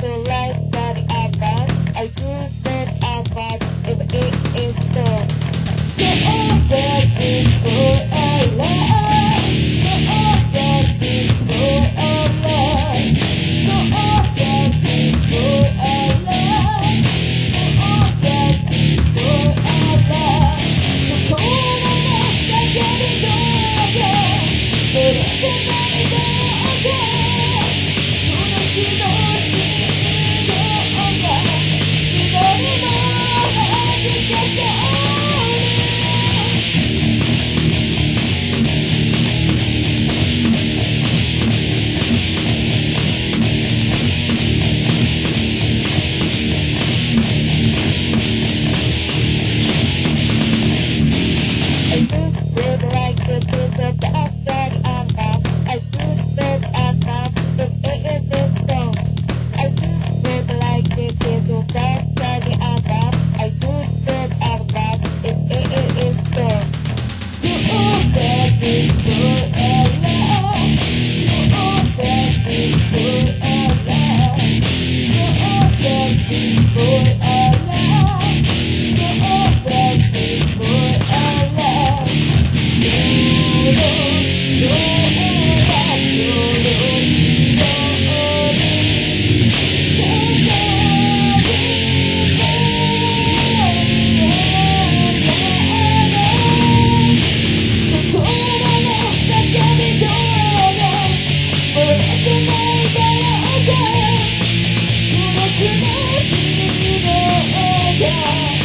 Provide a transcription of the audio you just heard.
the that I. I do that if it is so. So this boy alive. So love care.